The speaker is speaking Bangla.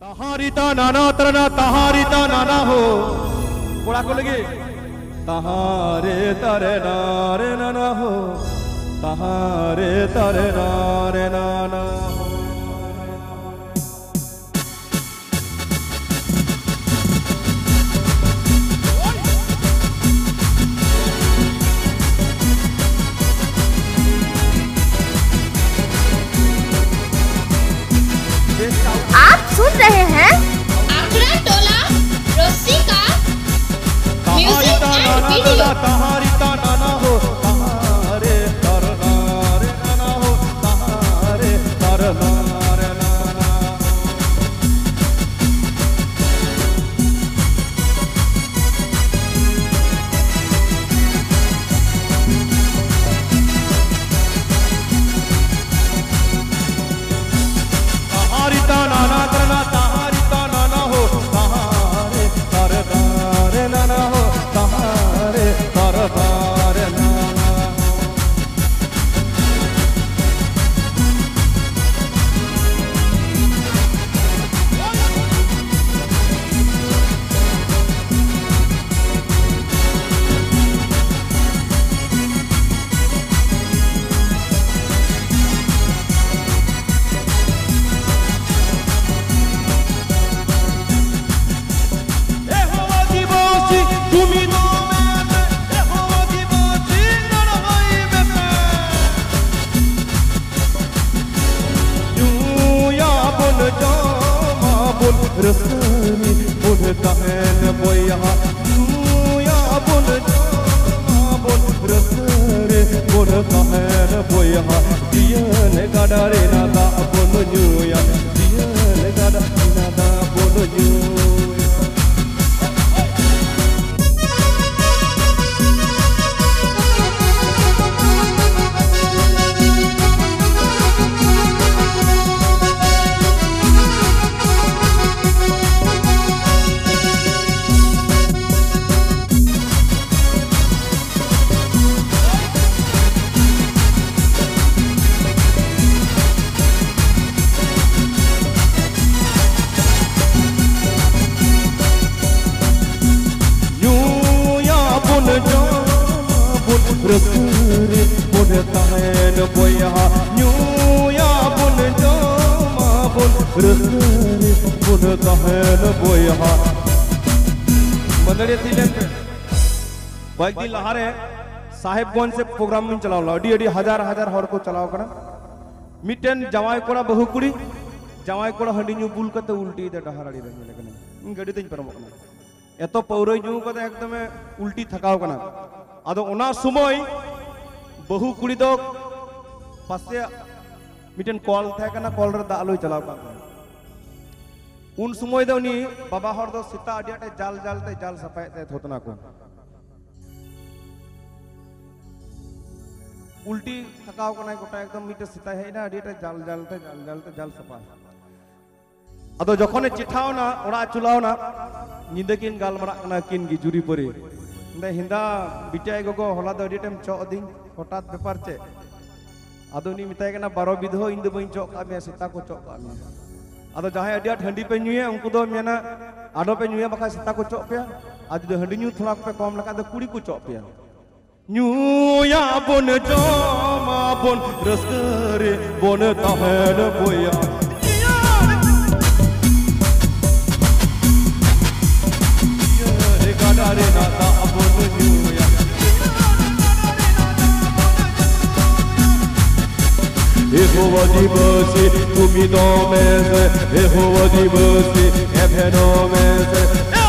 তাহারিতা নানা ত্রানা তাহারিতা নানা হো। কোড়া কো? লগে তাহারে তারে নারে নানা হো। তাহারে তারে নারে নানা। رفقاني بول تعال ضيعة يا بول بول رفقاني بول تعال ضيعة ديان قدرنا تعبون نيويا Rıhtını bunu बाइक दी लहर है साहेबगंज से प्रोग्राम में चलाओ ला अड़ी अड़ी हज़ार हज़ार हर को चलाओ करा। मिटेन जवाई कोड़ा बहु कुड़ी जवाई कोड़ा हंडी न्यू बुल कते उल्टी इधर डहर अड़ी रहने लगे कने इन गडी तें तो परम कना एतो पौरै नु कते तो एकदम उल्टी थकाओ कना आदो ओना सुमोई बहु कुड़ी तो पस्ते ᱢᱤᱫᱴᱮᱱ ᱠᱚᱞ ᱛᱟᱦᱮᱸ ᱠᱟᱱᱟ ᱠᱚᱞ ᱨᱮ ᱫᱟᱜ ᱞᱩᱭ ᱪᱟᱞᱟᱣ ᱠᱟᱱ ᱛᱟᱦᱮᱸ ᱩᱱ ᱥᱚᱢᱚᱭ ᱫᱚ ᱩᱱᱤ ᱵᱟᱵᱟ ᱦᱚᱲ ᱫᱚ ᱥᱮᱛᱟ ᱟᱹᱰᱤ ᱟᱴᱮ ᱡᱟᱞ ᱡᱟᱞ ᱛᱮ ᱡᱟᱞ ᱥᱟᱯᱷᱟᱭᱮᱫ ᱛᱟᱭ ᱛᱷᱚᱛᱱᱟ ᱠᱚ উল্টি থাকাও কানাই গোটা একদম মিটে সিতা হই না আডিটা জাল জালতে জাল জালতে জাল সাপা আদো যখন চিঠাও না ওড়া চুলাও না নিদে কিন গাল মারা কানা কিন গি জুরি পরে হিন্দা বিটাই গগো হলা দো আডিটাম চ দিন হঠাৎ ব্যাপার চে Ado ni mitai kena baro bidho indo bain cok kami ya, asita ko cok kami. Ado jahai adia handi penyu nyuye ungku do miana ado pe nyuye baka asita ko cok pe. Ado handi nyut lak pe kom laka ado kuri ko cok pe. Nyuya bone jo ma bone reskere bone tahen boya. Errou de você, tu me domensa Errou de você, é fenomensa